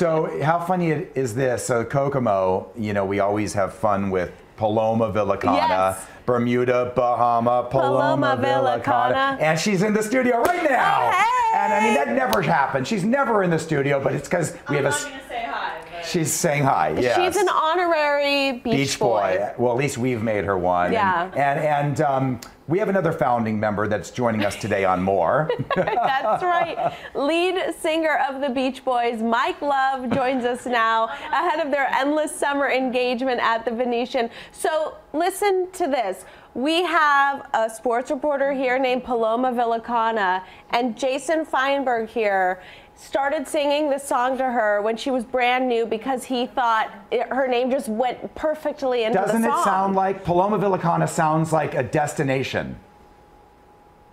So how funny it- is this? So Kokomo, you know, we always have fun with Paloma Villicana, Yes. Bermuda, Bahama, Paloma, Paloma Villicana. and she's in the studio right now. Hey! And I mean that never happens. She's never in the studio, but it's because we I'm have a. not gonna say hi, She's saying hi. Yes. She's an honorary Beach, Beach Boy. Well, at least we've made her one. Yeah. And and, and um, we have another founding member that's joining us today on more. That's right. Lead singer of the Beach Boys, Mike Love, joins us now ahead of their endless summer engagement at the Venetian. So listen to this. We have a sports reporter here named Paloma Villicana, and Jason Feinberg here started singing this song to her when she was brand new because he thought it, her name just went perfectly into Doesn't the it sound like Paloma Villicana sounds like a destination?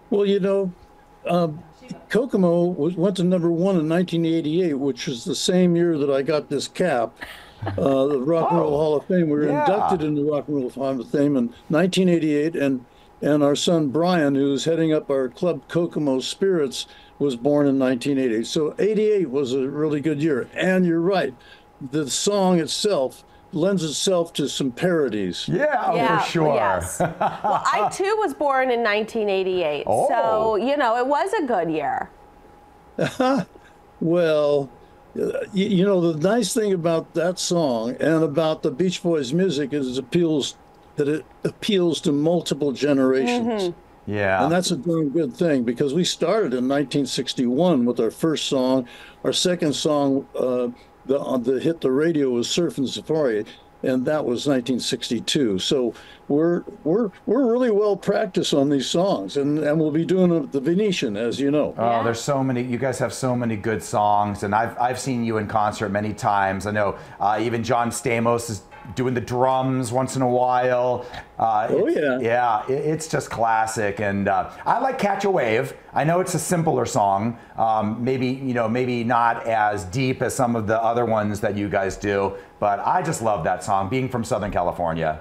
Well, you know, uh, Kokomo was, went to number one in 1988, which was the same year that I got this cap. Uh, the Rock and Roll Oh, Hall of Fame. We were yeah. inducted in the Rock and Roll Hall of Fame in 1988, and and our son Brian, who's heading up our club Kokomo Spirits, was born in 1988. So 88 was a really good year. And you're right, the song itself lends itself to some parodies. Yeah, Yeah, for sure. Yes. well, I too was born in 1988, Oh. so you know it was a good year. Well, you, you know, the nice thing about that song and about the Beach Boys music is it appeals that it appeals to multiple generations. Mm-hmm. Yeah. And that's a darn good thing because we started in 1961 with our first song. Our second song, uh, the, on the hit the radio was Surfing Safari, and that was 1962. So we're we're we're really well practiced on these songs, and, and we'll be doing it at the Venetian, as you know. Oh, there's so many. You guys have so many good songs, and I've I've seen you in concert many times. I know uh, even John Stamos is doing the drums once in a while. Uh, Oh, yeah. yeah. it- it's just classic, and uh, I like Catch a Wave. I know it's a simpler song, um, maybe you know maybe not as deep as some of the other ones that you guys do, but I just love that song. Being from Southern California.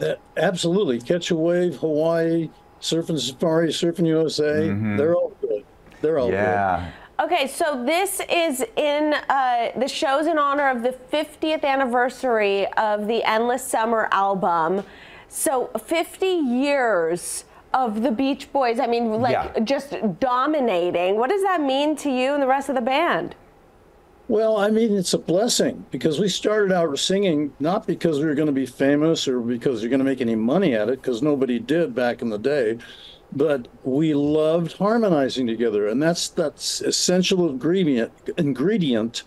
Uh, absolutely. Catch a Wave, Hawaii, Surfing Safari, Surfing USA. They're all good. They're all good. Yeah. Okay, so this is in uh, the show's in honor of the 50th anniversary of the Endless Summer album. So 50 years of the Beach Boys. I mean, like Yeah. just dominating. What does that mean to you and the rest of the band? Well, I mean, it's a blessing because we started out singing not because we were going to be famous or because you're going to make any money at it, because nobody did back in the day, but we loved harmonizing together, and that's that's essential ingredient. Ingredient,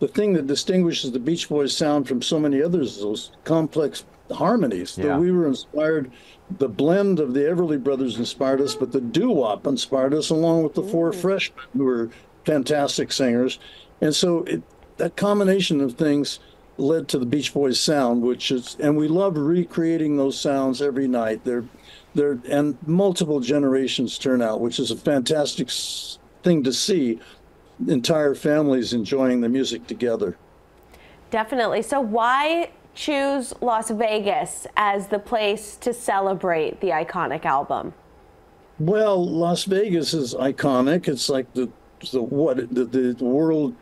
the thing that distinguishes the Beach Boys sound from so many others, is those complex harmonies. Yeah. That we were inspired. The blend of the Everly Brothers inspired us, but the doo-wop inspired us, along with the four freshmen who were fantastic singers. And so it, that combination of things led to the Beach Boys sound, which is, and we love recreating those sounds every night. They're, they're, and multiple generations turn out, which is a fantastic thing to see. Entire families enjoying the music together. Definitely. So, why choose Las Vegas as the place to celebrate the iconic album? Well, Las Vegas is iconic. It's like the the what the, the world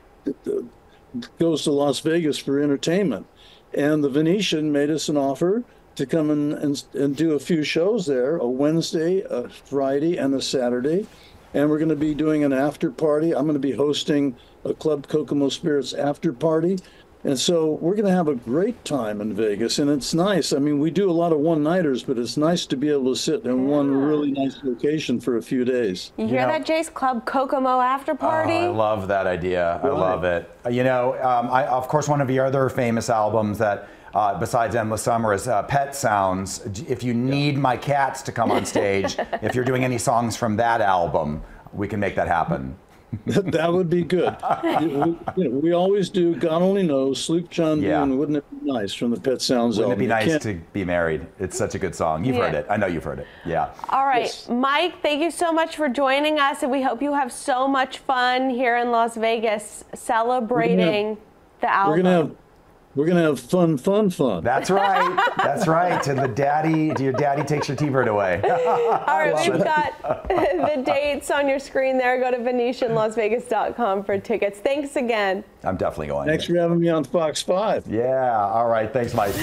goes to Las Vegas for entertainment, and the Venetian made us an offer to come in and, and do a few shows there, a Wednesday, a Friday, and a Saturday, and we're going to be doing an after party. I'm going to be hosting a Club Kokomo Spirits after party. And so we're going to have a great time in Vegas, and it's nice. I mean, we do a lot of one-nighters, but it's nice to be able to sit in one really nice location for a few days. You hear know- that, Jace? Club Kokomo after party? Oh, I love that idea. I love it. Uh, You know, um, I, of course, one of your other famous albums that, uh, besides Endless Summer, is uh, Pet Sounds. If you need my cats to come on stage, if you're doing any songs from that album, we can make that happen. that would be good. we, you know, we always do. God only knows. Sloop John Yeah. Dune. Wouldn't it be nice from the Pet Sounds Wouldn't it album? be nice to be married? It's such a good song. You've heard it. I know you've heard it. Yeah. All right, Yes. Mike, thank you so much for joining us, and we hope you have so much fun here in Las Vegas celebrating the We're album. Gonna have We're gonna have fun, fun, fun. That's right. That's right. To the daddy, to your daddy takes your T-bird away. All right, we've got the dates on your screen there. Go to VenetianLasVegas.com for tickets. Thanks again. I'm definitely going. Thanks for having me on Fox Five. Yeah. All right. Thanks, Mike.